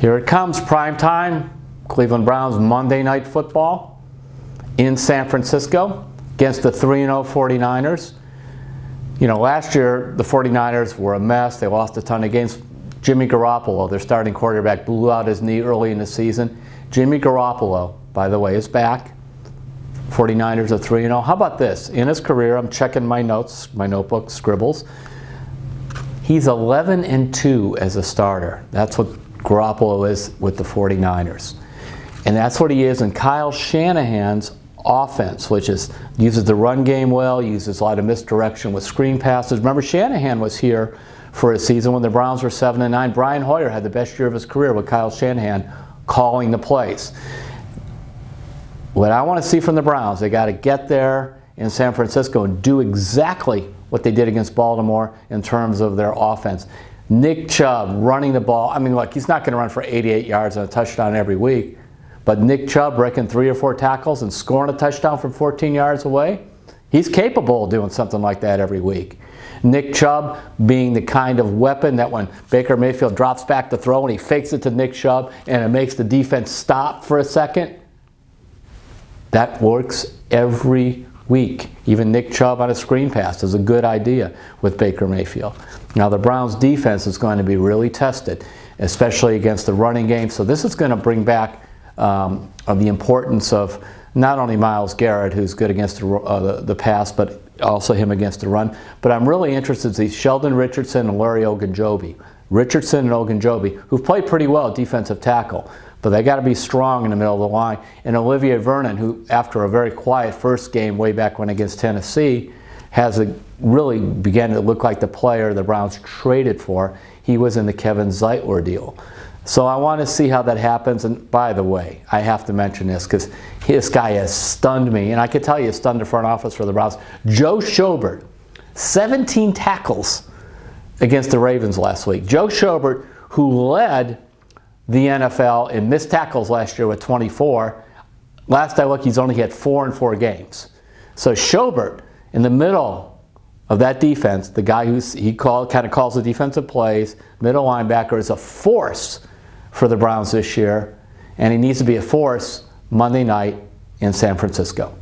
Here it comes, prime time. Cleveland Browns Monday Night Football in San Francisco against the 3-0 49ers. You know, last year the 49ers were a mess. They lost a ton of games. Jimmy Garoppolo, their starting quarterback, blew out his knee early in the season. Jimmy Garoppolo, by the way, is back. 49ers are 3 0. How about this? In his career, I'm checking my notes, my notebook, scribbles. He's 11 and 2 as a starter. That's what Garoppolo is with the 49ers. And that's what he is in Kyle Shanahan's offense, which is uses the run game well, uses a lot of misdirection with screen passes. Remember, Shanahan was here for a season when the Browns were 7 and 9. Brian Hoyer had the best year of his career with Kyle Shanahan calling the plays. What I want to see from the Browns, they got to get there in San Francisco and do exactly what they did against Baltimore in terms of their offense. Nick Chubb running the ball. I mean, look, he's not going to run for 88 yards and a touchdown every week, but Nick Chubb breaking three or four tackles and scoring a touchdown from 14 yards away, he's capable of doing something like that every week. Nick Chubb being the kind of weapon that when Baker Mayfield drops back to throw and he fakes it to Nick Chubb and it makes the defense stop for a second, that works every Even Nick Chubb on a screen pass is a good idea with Baker Mayfield. Now the Browns defense is going to be really tested, especially against the running game. So this is going to bring back um, of the importance of not only Myles Garrett, who's good against the, uh, the, the, pass, but also him against the run. But I'm really interested to see Sheldon Richardson and Larry Ogunjobi. Richardson and Ogunjobi, who've played pretty well defensive tackle but they got to be strong in the middle of the line. And Olivier Vernon, who after a very quiet first game way back when against Tennessee, has a, really began to look like the player the Browns traded for. He was in the Kevin Zeitler deal. So I want to see how that happens. And by the way, I have to mention this because this guy has stunned me. And I can tell you, stunned the front office for the Browns. Joe Schobert, 17 tackles against the Ravens last week. Joe Schobert, who led the NFL in missed tackles last year with 24. Last I looked, he's only had four in four games. So Schobert, in the middle of that defense, the guy who's he call, kind of calls the defensive plays, middle linebacker, is a force for the Browns this year, and he needs to be a force Monday night in San Francisco.